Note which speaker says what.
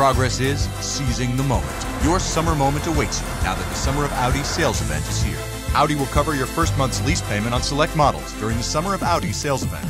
Speaker 1: Progress is seizing the moment. Your summer moment awaits you now that the Summer of Audi sales event is here. Audi will cover your first month's lease payment on select models during the Summer of Audi sales event.